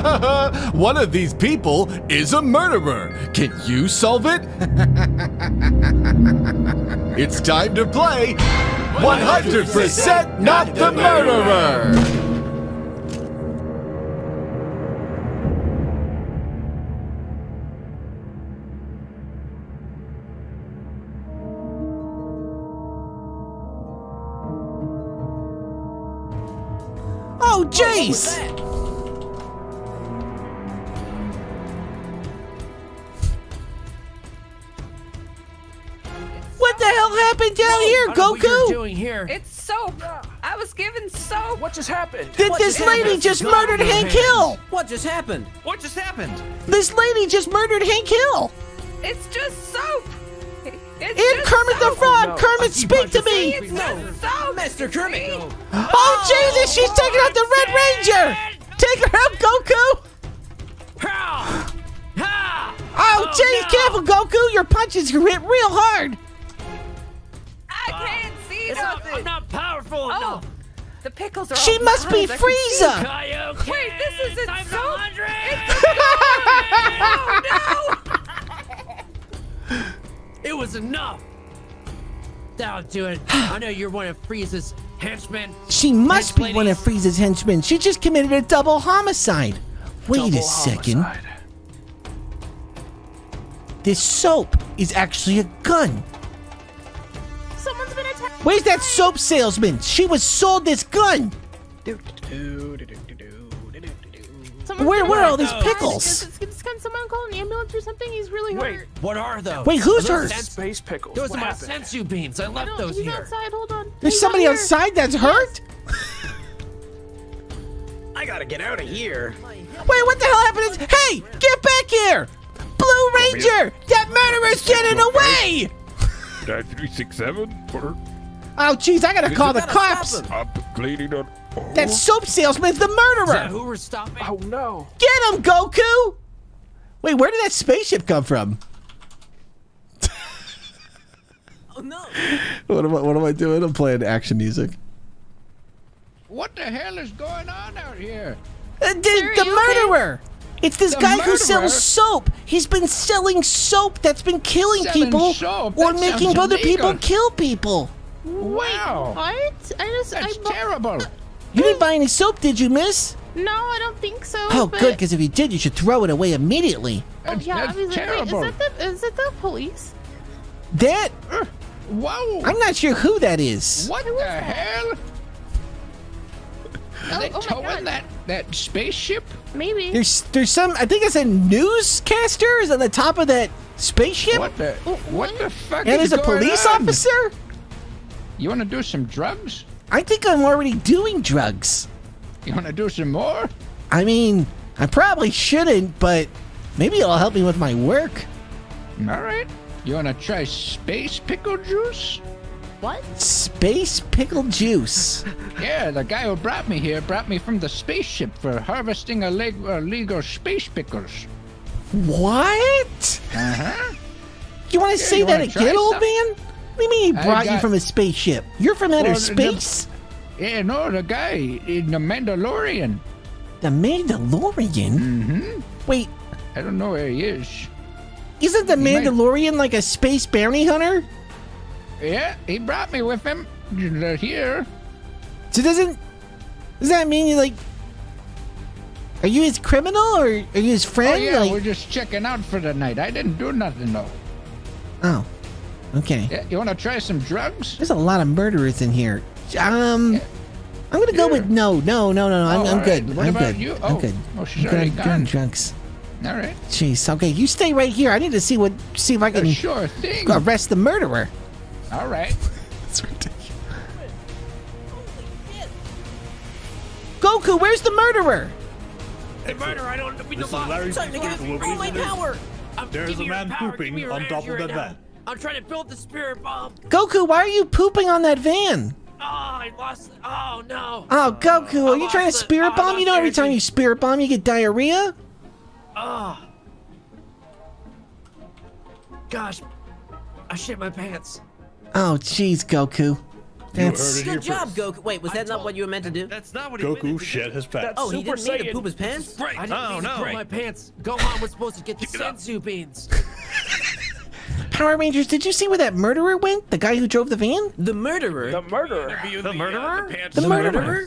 One of these people is a murderer. Can you solve it? it's time to play 100% Not the Murderer. Oh, Jace! Happened down here, I don't know what you're Goku? doing here? It's soap. Uh, I was given soap. What just happened? Did What this just lady happened? just God, murdered Hank hands. Hill? What just happened? What just happened? This lady just murdered Hank Hill. It's just soap. It's And just Kermit the soap. Frog, no. Kermit, speak to me. It's No. just soap. Mr. Kermit! Oh, oh, Jesus, she's taking out the Red Ranger. Take her out, Goku. Ha! Ha! Oh, Oh, jeez, no. careful, Goku. Your punches hit real hard. I can't see It's not, nothing. I'm not powerful Oh, enough! the pickles are. She off my must be eyes. I can see. Frieza. Kaioken! Wait, this isn't I'm soap. a hundred! Oh no! It was enough! That'll do it. I know you're one of Frieza's henchmen. She must be Hench one of ladies. Frieza's henchmen. She just committed a double homicide. Wait a second. homicide. This soap is actually a gun. Someone's been attacked. Where's that soap salesman? She was sold this gun. Someone's Where been where are all these oh, pickles? Can, can, can someone call an ambulance or something? He's really Wait. hurt. What are those? Wait, who's Are those hers? sense- Space pickles. Those what are my happened? senzu beans. I I left don't, those he's here. outside. Hold on. There's He's somebody outside that's hurt? I gotta get out of here. Wait, what the hell happened? Hey, get back here! Blue Ranger! That murderer's getting away! Nine three six seven for Oh, jeez, I gotta call the cops. him. up cleaning on. Oh, That soap salesman's the Is that murderer. who we're stopping? Oh no. Get him, Goku! Wait, where did that spaceship come from? Oh no! What am I, what am I doing? I'm playing action music. What the hell is going on out here? Uh, the, the you okay? murderer! It's this The guy who sells soap. He's been selling soap that's been killing Selling people soap? or That making sounds other people kill people. Wow. What? I just. That's I bu- terrible. You didn't buy any soap, did you, miss? No, I don't think so. Oh, but, good, because if you did, you should throw it away immediately. Oh, That's, yeah, that's obviously. terrible. Wait, is that the is it the police? That Whoa. I'm not sure who that is. what the hell? Oh, Are Oh, they oh towing that, that spaceship? Maybe. There's there's some I think it's a newscaster is on the top of that spaceship. What the Oh, what what? the fuck And is there's a going police on? officer? You want to do some drugs? I think I'm already doing drugs. You want to do some more? I mean, I probably shouldn't, but maybe it'll help me with my work. All right. You want to try space pickle juice? what? Space pickle juice. Yeah, the guy who brought me here brought me from the spaceship for harvesting illegal space pickles. What? Uh-huh. You want to Yeah, say that again, old some? man? What do you mean he brought you from a spaceship? You're from outer Well, the- space? Yeah, no, the guy in the Mandalorian. The Mandalorian? Mm-hmm. Wait, I don't know where he is. isn't the He might- Mandalorian like a space bounty hunter? Yeah, he brought me with him uh, here. So doesn't does that mean you like? Are you his criminal or are you his friend? Oh friend? yeah, like, we're just checking out for the night. I didn't do nothing though. oh, okay. Yeah, you want to try some drugs? There's a lot of murderers in here. Um, I'm gonna go Yeah. with no, no, no, no. no. I'm, Oh, I'm all good. What I'm about good. you? I'm Oh. good. Oh, she's I'm already good. gone. Good drugs. All right. Jeez. Okay, you stay right here. I need to see what see if I can sure thing. arrest the murderer. All right. That's ridiculous. Goku, where's the murderer? The murder, I don't we This is don't trying to get Speaker. all my power. I'm There's a man pooping Give me your on top of right that now. van. I'm trying to build the spirit bomb. Goku, why are you pooping on that van? Oh, I lost. Oh no. Oh, Goku, are I you trying to ah, spirit I bomb? You know every time you spirit bomb, you get diarrhea? Oh. Gosh, I shit my pants. Oh, jeez, Goku. That's Good job, Goku. Wait, was that not what you were meant to do? That's not what he meant to Goku do. shed his pants. Oh, he didn't mean to poop his pants? Right. I didn't Oh, mean to oh, no. poop my pants. Gohan was supposed to get the Keep it up. senzu beans. Power Rangers. Did you see where that murderer went? The guy who drove the van? The murderer? The murderer. Interview The murderer? The, pants The murderer? murderer?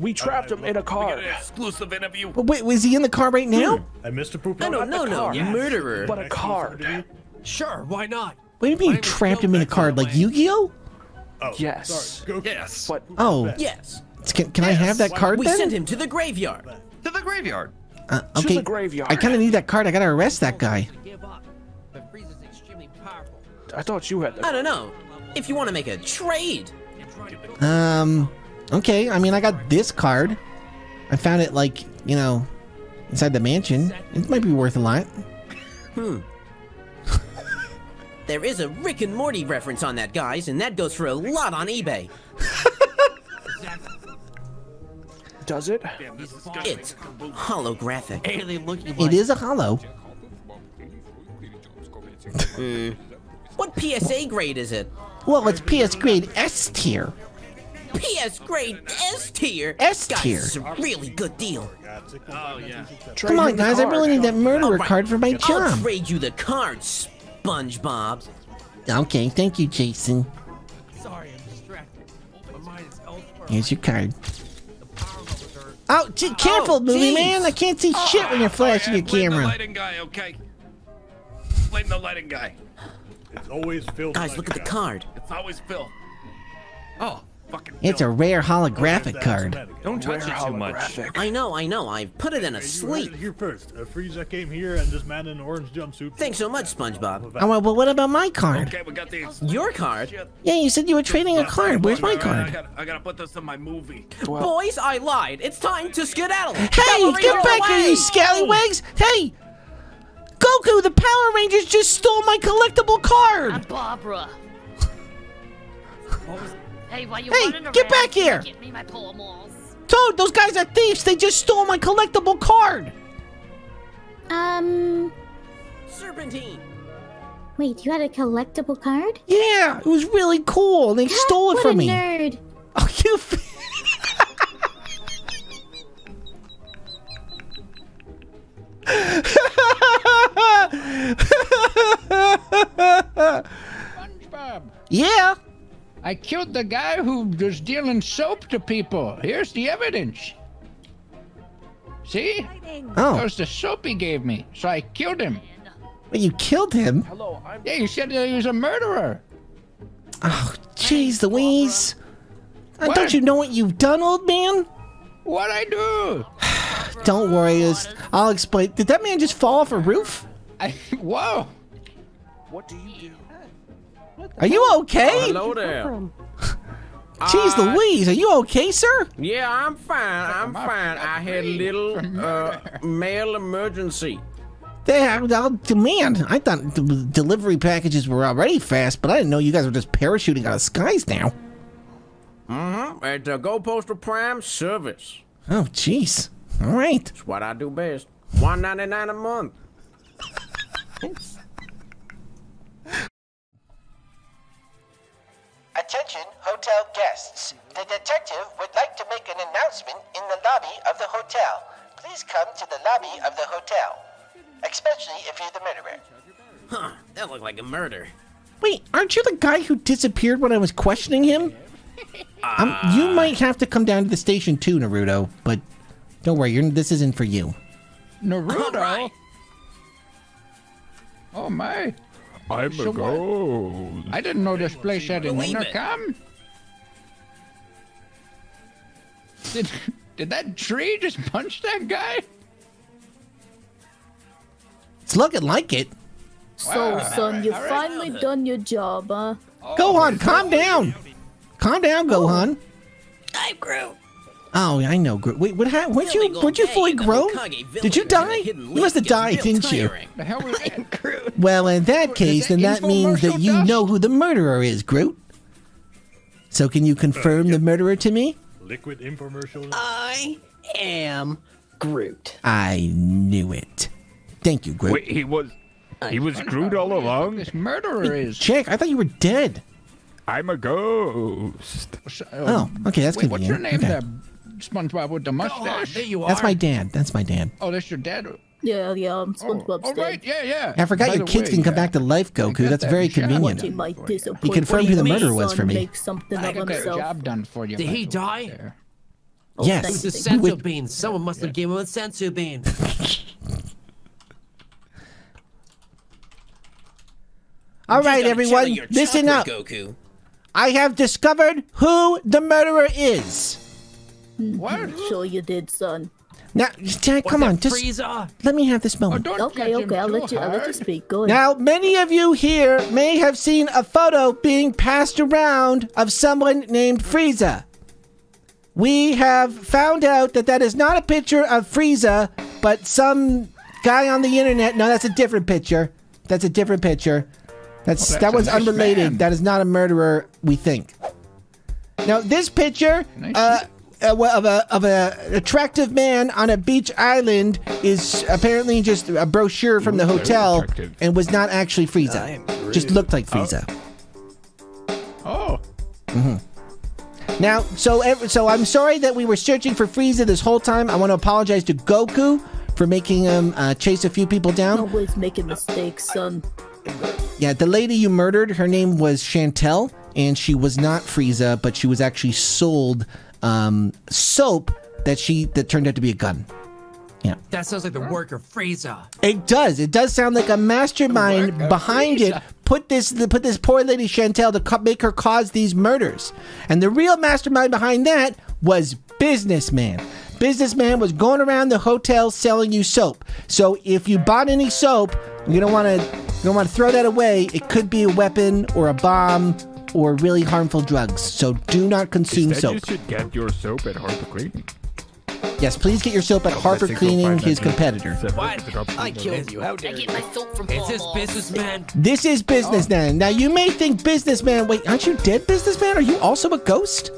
We trapped him in a We car. got an exclusive interview. But wait, was he in the car right now? I missed a poop. no, no, no, no. Yes. Murderer. But a card. Sure, why not? What do you mean you trapped him in a go car like? Yu-Gi-Oh? Oh, Yes. Sorry. Yes. But Oh, Yes. can, can I have that card We then? sent him to the graveyard. To the graveyard. Uh, to okay, the graveyard. I kind of need that card. I gotta arrest that guy. I thought you had the I don't know. If you want to make a trade. Um, okay. I mean, I got this card. I found it like you know, inside the mansion. It might be worth a lot. Hmm. there is a Rick and Morty reference on that, guys, and that goes for a lot on eBay. Does it? Damn, this is gonna It's holographic. alien looking It is a hollow. What PSA grade is it? Well, it's PS grade S tier. PS grade S tier. S Guys, tier. this is a really good deal. Oh, yeah. Come on, guys. I really need that murderer Alright, card for my job. I'll trade you the card, SpongeBob. Okay, thank you, Jason. Sorry, I'm distracted. My mind is elsewhere. Here's your card. The power Oh, gee, careful, movie jeez. man. I can't see shit when you're oh, flashing your Blame the camera. lighting guy, okay? Blame the lighting guy. It's always filled. Guys, look at the card. It's always Phil. Oh, fucking It's a rare holographic card. Don't touch Rare it too much. I know, I know. I've put it in a You heard it sleep. here first. A Frieza came here, and this man in orange jumpsuit. Thanks so much, SpongeBob. Oh, well, well, what about my card? Okay, we got these. Your card? Shit. Yeah, you said you were trading a card. Where's my Wait, wait, wait, I card? gotta, I gotta put this in my movie. Boys, I lied. It's time to skedaddle. Hey, Power get Rangers back here, you scallywags! Hey! Goku, the Power Rangers just stole my collectible card! I'm card! Barbara. Hey, why you Hey, running get back here! Get me my poor. Toad, those guys are thieves! They just stole my collectible card! Um, Serpentine. wait, you had a collectible card? Yeah, it was really cool. They stole it from me. what from a me. nerd. Oh, you. I killed the guy who was dealing soap to people. Here's the evidence. See? That Oh, was the soap he gave me, so I killed him. but you killed him. Hello, I'm. Yeah, you said that he was a murderer. Oh, jeez, Louise. Uh, don't you know what you've done, old man? What I do? Don't worry, it's- I'll explain. Did that man just fall off a roof? I, whoa. What do you do? Are you okay? Hello there. Jeez, Louise, are you okay, sir? Yeah, I'm fine. I'm my fine. I had a little uh, mail emergency. They, I'll, man, I thought the delivery packages were already fast, but I didn't know you guys were just parachuting out of skies now. Mm-hmm. At the Go Postal Prime service. Oh, jeez. All right. It's what I do best. One ninety nine a month. Attention, hotel guests. The detective would like to make an announcement in the lobby of the hotel. Please come to the lobby of the hotel, especially if you're the murderer. Huh? That looked like a murder. Wait, aren't you the guy who disappeared when I was questioning him? Um, you might have to come down to the station too, Naruto, but don't worry, you're, this isn't for you. Naruto? Alright. Oh my. I'm So a what? ghost. I didn't know this place had an Believe it. intercom. Did, did that tree just punch that guy? It's looking like it. So, son, you alright. finally done your job, huh? Oh. Gohan, calm down. Calm down, Gohan. I'm Groot. Oh, I know. Gro- Wait, what happened? Weren't you, weren't you fully grown? Did you die? You must have died, didn't you? The hell was that? Well, in that case, then that means that you know who the murderer is, Groot. So can you confirm the murderer to me? Liquid infomercial. I am Groot. I knew it. Thank you, Groot. Wait, he was. He was Groot all along? This murderer is. Chick, I thought you were dead. I'm a ghost. Oh, okay, that's Wait, what's your convenient. name Okay. there, SpongeBob with the mustache? there you are. That's my dad. That's my dad. Oh, that's your dad. Yeah, yeah, I'm SpongeBob's Oh, dad. right, yeah, yeah. I forgot By your kids way, can come back to life, Goku. That's very convenient. Watching my disappointment. He confirmed who the murderer was for me. Make something I of got that job done for you. Did he die? there. Oh, Yes. It was the senzu would- bean. Someone must have given him a senzu bean. All right, everyone, listen up. Goku. I have discovered who the murderer is. What? Sure you did, son. Now, Dad, come on, just Frieza? let me have this Oh, moment. don't Okay, okay, I'll let you. I'll let you speak. Go ahead. Now, many of you here may have seen a photo being passed around of someone named Frieza. We have found out that that is not a picture of Frieza, but some guy on the internet. No, that's a different picture. That's a different picture. That's, Oh, that's that a was nice unrelated. man. That is not a murderer. We think. Now, this picture Nice uh, well, Uh, of a of a attractive man on a beach island is apparently just a brochure from the hotel and was not actually Frieza. Just looked like Frieza. Oh, mm-hmm. Now, so so I'm sorry that we were searching for Frieza this whole time. I want to apologize to Goku for making him uh, chase a few people down. Always making mistakes, son. Yeah, the lady you murdered, her name was Chantel, and she was not Frieza, but she was actually sold um, soap that she that turned out to be a gun. Yeah, That sounds like the work of Frieza. it does. It does sound like a mastermind Work of behind it. Put this, put this poor lady Chantel to make her cause these murders, and the real mastermind behind that was businessman. Businessman was going around the hotel selling you soap. So if you bought any soap, you don't want to, you don't want to throw that away. It could be a weapon or a bomb or really harmful drugs. So do not consume Instead, soap. you should get your soap at Harper Cleaning. Yes, please get your soap at Harper Cleaning, his competitor. What? I killed you. How I dare you? get my soap from Is this Paul Malls. businessman? This is businessman. Now you may think businessman. Wait, aren't you dead, businessman? Are you also a ghost?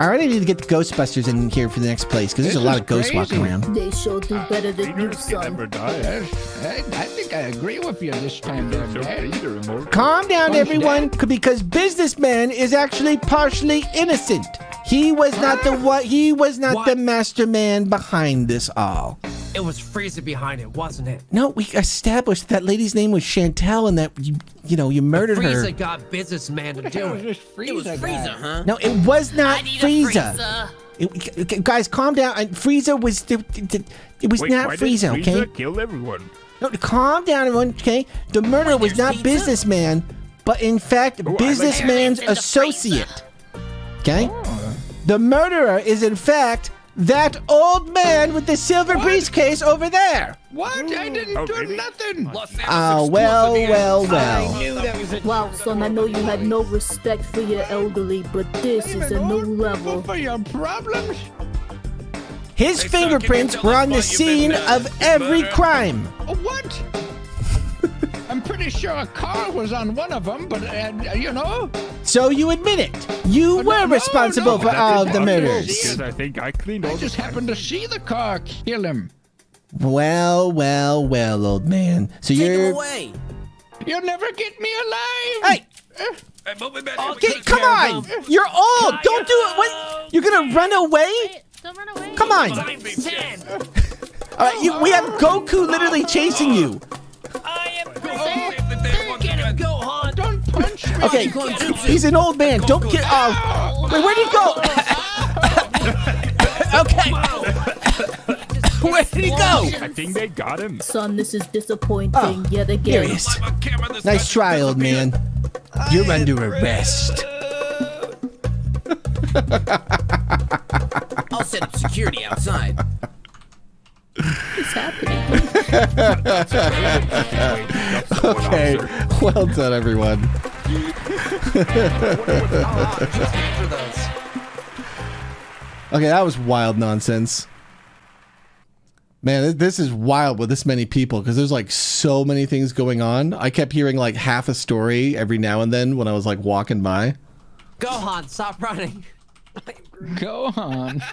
All right, I need to get the Ghostbusters in here for the next place because there's a lot is of ghosts walking around. They sure do better than you, Peter can never son. I, I think I agree with you this time, there, So Dad. Peter immortal. Calm down, Punch everyone, c- because businessman is actually partially innocent. He was not the what. He was not What? the mastermind behind this all. It was Frieza behind it, wasn't it? No, we established that lady's name was Chantel, and that you, you know, you murdered her. Frieza got businessman to do it. This Frieza guy. huh? No, it was not I need Frieza. a Frieza. It- okay, guys, calm down. And Frieza was it, it, it was Wait, not why did Frieza, okay? Frieza kill everyone? No, calm down, everyone. Okay, the murderer was not pizza? businessman, but in fact, oh, like businessman's that. associate. Okay, the murderer is in fact that old man with the silver briefcase over there. What? I didn't Oh, do really? nothing. Oh well, well, well. Wow, son, I know you had no respect for your elderly, but this is a new level. For your problems? His Hey, son, can you fingerprints tell were on the scene been, uh, of every murdered? crime. What? I'm pretty sure a car was on one of them, but uh, you know, So you admit it. You Oh, were no, responsible no, for that all of the murders. I think I cleaned all I the just happened to see the car kill him. Well, well, well, old man. So Take you're him away. You'll never get me alive. Hey, Hey, move me back. okay, come on! You're old. Don't do it. What? You're gonna run away? Don't run away. Come on! Behind me. Ten. All right, you, we have Goku literally chasing you. Okay, he's an old man. Don't get. Oh, wait, where'd he go? okay. Where did he go? I think they got him. Son, this is disappointing Oh, yet Here again. he is. My camera this Nice try, old man. You're under arrest. I'll set up security outside. What's happening? Okay, well done, everyone. Okay, that was wild nonsense. Man, this is wild with this many people because there's like so many things going on. I kept hearing like half a story every now and then when I was like walking by. Gohan, stop running. Gohan.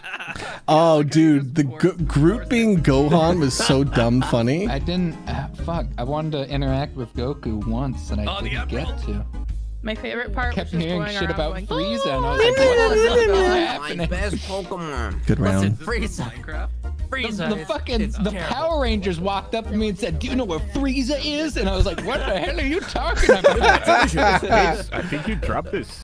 Oh, dude, the G- group being Gohan was so dumb funny. I didn't. Uh, fuck. I wanted to interact with Goku once and I Oh, didn't get to. My favorite part Kept was just hearing going shit about going, Frieza, and I was like, what the hell is happening? My best Pokemon. Good Listen, round. Frieza. Frieza. The is- fucking is the terrible. Power Rangers walked up to me and said, "Do you know where Frieza is?" And I was like, "What the hell are you talking about?" I think you dropped this